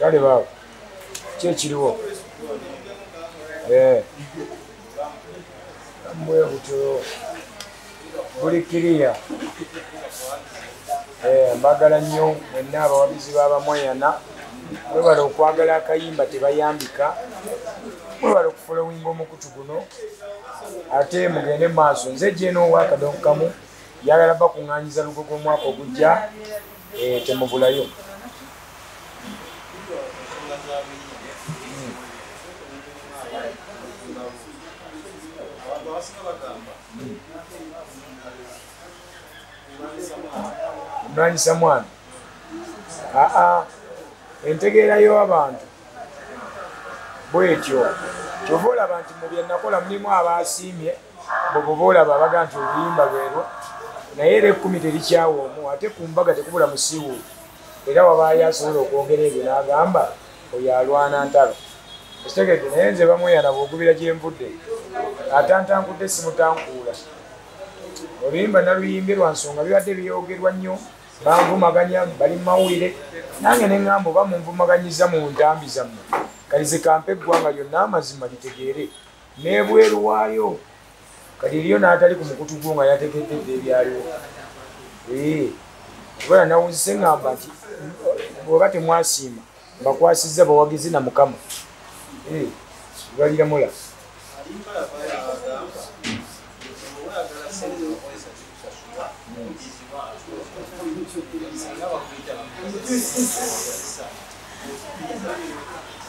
kale baawe kyekiriwo mwe butyo buli kiriya mbagala nnyo mwenna abawagizi b'abamweyana mwebala okwagala akayimba tebayambika. Mwebala okufolowinga omukutu guno. Ate mugende maaso. Nze jeno owakadonkamu yagala bakuŋŋanyiza lugogo omwaka ogujja. Temubulayo mulwanyisa mwana aa entegeerayo abantu bwetyo kyova olaba nti mu byenakola mulimu abasiimye bwebuba olaba abaga nti oluyimba lwerwo naye era ekkumi terikyawa omu ate ku mbaga tekubula musiiwu. Era wabaayo asobola okwogera ebyo n'agamba oyo alwana ntalo. Ekitegedde naye nze bamweyana bwogubira gyenvudde atantankudde simutankuula oluyimba naluyimbye lwa nsonga bibadde byogerwa nnyo. Banvumaganya bali mumawulire nange neŋŋamba oba munvumaganyiza mu ntambi zammwe. Kalize kampa eggwanga lyonna amazima litegeere. Nebweru waayo kati eriyo n'atali ku mukutu gwo nga yategeddedde ebyaliwo. Kubera nawuzise ŋŋamba nti bweba temwasiima mbakwasizza bawagizi na mukama. Baliramula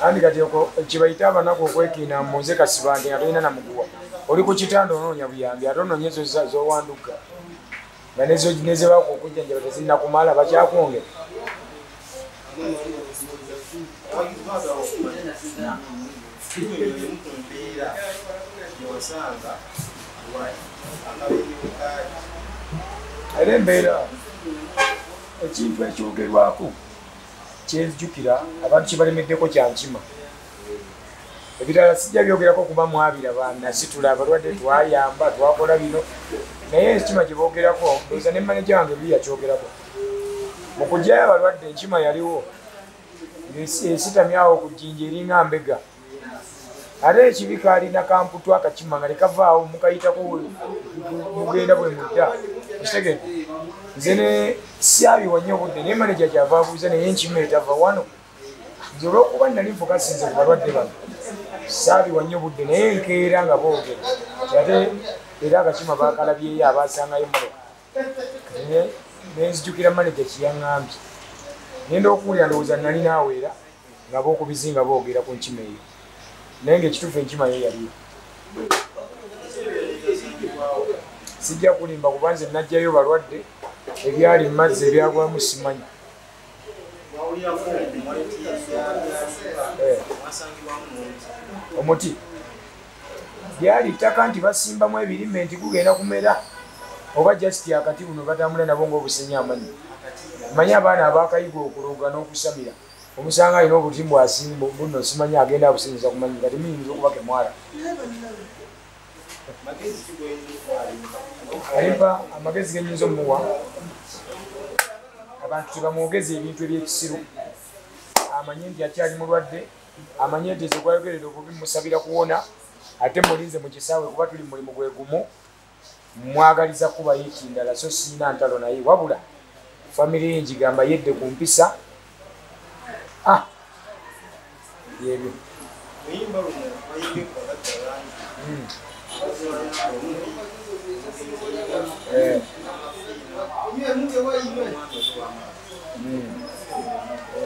andi kati kibaite abanaku okwekiina munze kasibange nga tolina namuguwa. Oli ku kitanda onoonya buyambi ate onoonya ezo zowanduka nga nezebaku okujjanjaba tezinakumala bakyakwongera era embeera ekintu ekyogerwako kyenzijukira abantu kibalemeddeko kyankima ebirala sijja byogerako kuba mwabira banasitula abalwadde twayamba twakola bino. Naye ekima kyebogerako oza ne maneja wange biri yakyogerako. Mukugjayo abalwadde enkima yaliwo esitamyawo ku jjinja eringa mbega. Ate ekibika alina kamputu akakima nga lekavaawo mukayitako mugenda bwe mudda. Ekitegedde nze ne syabiwa nnyo obudde naye maneja kyava abuuza naye enkima etava wano. Nze olwokuba nali nfuka sinze ku balwadde bano. Saabiwa nnyo budde naye nkeera nga boogera. Ate era akakima bakalabyeyo abasangayo moloka nenzijukira maneja kyeyaŋŋambye nenda okuwulira ndowooza nali nga bokubizi nga boogera ku nkima eyo. Naye ngaekituufu enkima yo yaliyo. Sijja kulimba kuba nze najjayo balwadde ebyali mumazzi ebyagwamu simanyi. Omuti. Byali ttaka nti basimbamu ebirime nti gugenda kumera oba jasiti akati buno batambula nabo ngaobusenya amanyi. Manyi abaana abakayiga okuloga n'okusamira. Omusanga alina obuti bwasimba buno simanyi agenda abusinyiza kumanyi kati muyinza okuba kemwala alimpa amagezi genyinza omuwa abantu tebamwogeza ebintu ebyekisiru. Amanye nti akyali mulwadde amanye nti ezegwayogerera okubimusabira kuwona ate mulinze mukisaawe kuba tuli mulimu gwe gumu. Mwagaliza kubayo ekindala so siina ntalo naye wabula famire yenjigamba yedde ku mpisa. Yebyo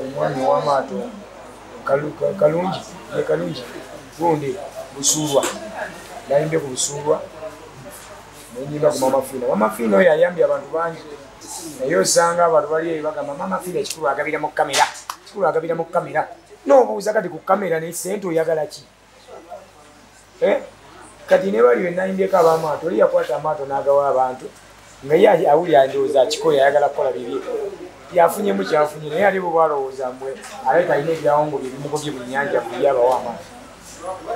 omwami owamaato kalungi ne kalungi gundi busuulwa nayimbye ku busuulwa nenyimba ku mamafiina mamafiina oyo ayambye abantu bangi naye osanga abantu bali eyo bagamba mamafiina ekikulu agabira mu kamera ekikulu agabira mu kamera nobuuza kati ku kamera ne sente oyagala ki kati ne bali wenayimbyeko abamaato oli yakwata amaato n'agawa abantu nga ye awulira ndowooza akikola ayagala kukola bibye. Yafunyemu kyafunye naye ali bwalowooza mbwe alabika alina ebyawongo byebimugobye mu nyanja kuly abawa amaato.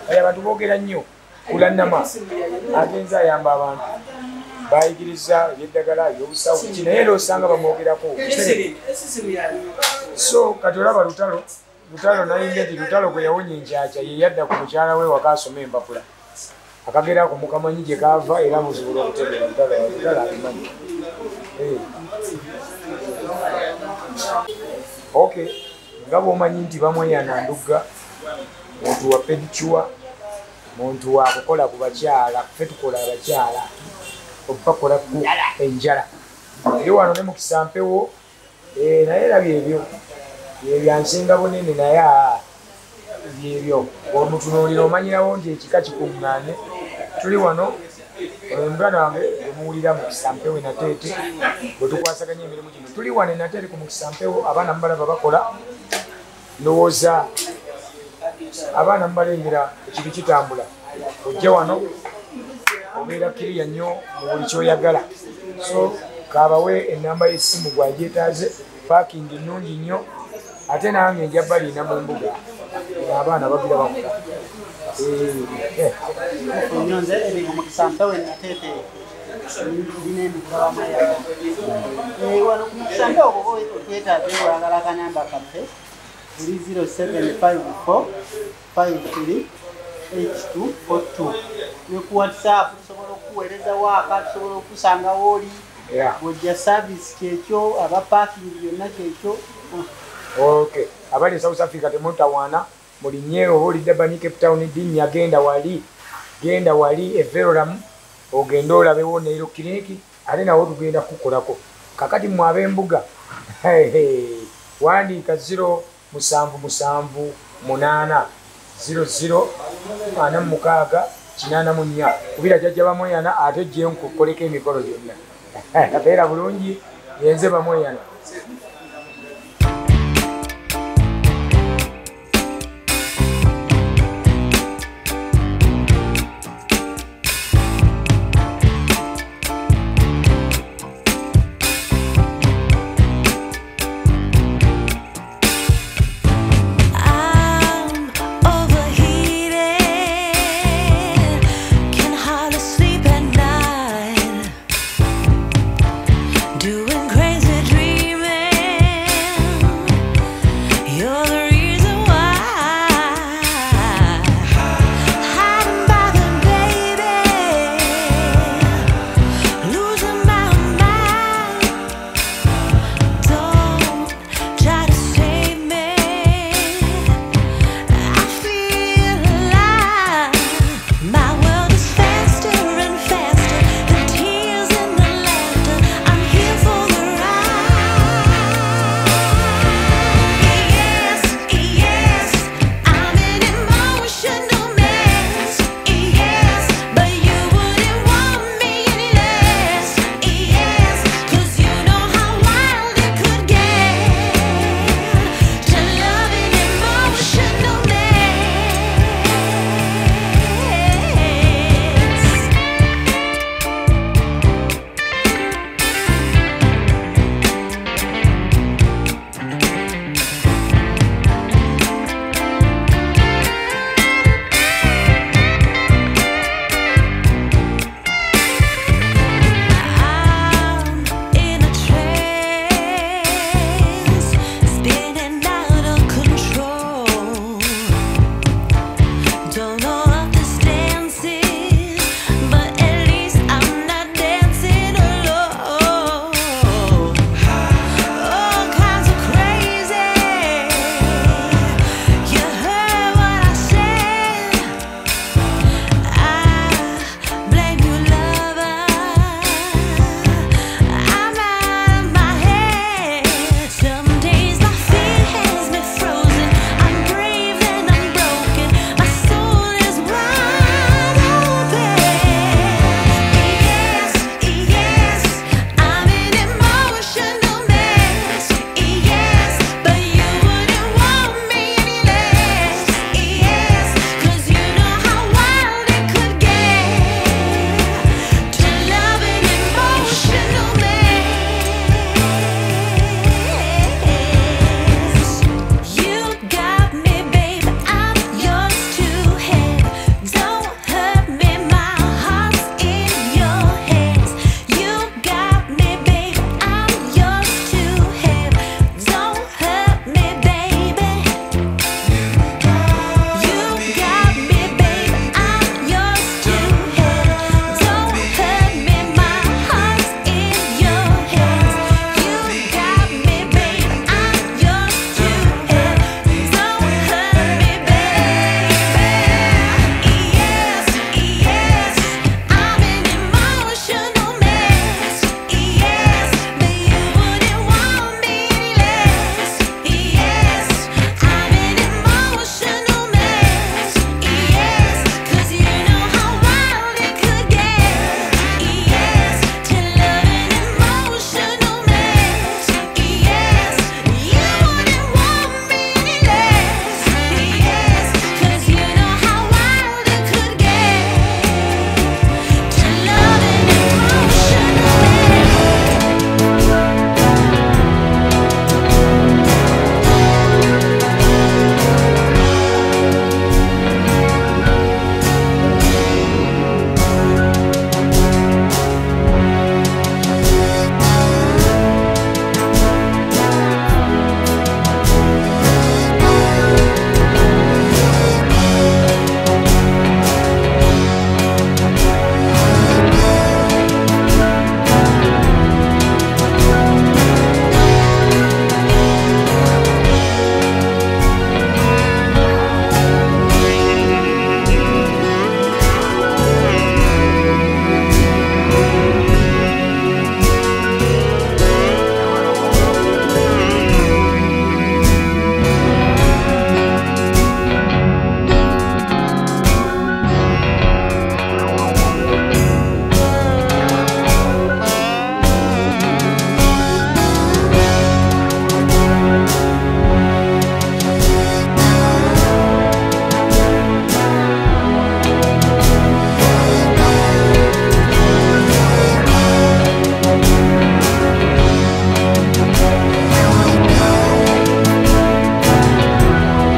Aye abantu boogera nnyo kulannama agenza ayamba abantu bayigiriza ebyeddagala ebyobusawo ki naye era osanga bamwogerako. So kati olaba lutalo lutalo nayinga nti lutalo gwe yawonya enkyakya ye yadda ku mukyala we wakasoma empapula akagera ku mukamanyi gye kava era musobola okutegera lutalo lutalo alimanyi Eh. ok nga bwomanyi nti bamweyana ndugga muntu wa pedicua muntu wakukola ku bakyala ffe tukola abakyala okubakola ku enjala. Eri wano ne mukisampewo eh, naye era byebyo byebyansinga bunene naye aa, byebyo omutunuulira omanyirawo nti ekika kikuŋŋaane tuli wano omuganda wange emuwulira mu kisampewo enateete bwe tukwasaganya emirimu gino. Tuli wano enateete ku mukisampewo abaana mubalaba bakola ndowooza abaana mubalengera ekintu kitambula. Ojja wano obeera kiriya nnyo mu buli kyoyagala. So kabawe enamba y'essimu gwagyetaaze paakingi nnungi nnyo ate nange nja baliina mu mbuga abaana bagira bakola Eh. onyonze ebintu mu kisampewe nateete ndina emikulabamu yaga wano ku kisampe okwo otwetaaga olwagala akanyamba kaffe kuli 0754 53 H242 ne ku whatsapp tusobola okuweereza waaka tusobola okusanga wooli. Bwojja service kyekyo aba parking byonna kyekyo. Abali e south africa temutawaana mulinye oba olidde bani cape town dinnya genda wali genda wali everolamu ogende olabewo neiro kiniki ate nawo tugenda kukolako. Kakati mwe ab'embuga wandiika 0 musanvu musanvu munaana 00 ana mukaaga kinaana mu nnya. Kubira jajja bamweyana ate gye nkukoleko emikolo gyonna. Beera bulungi yenze bamweyana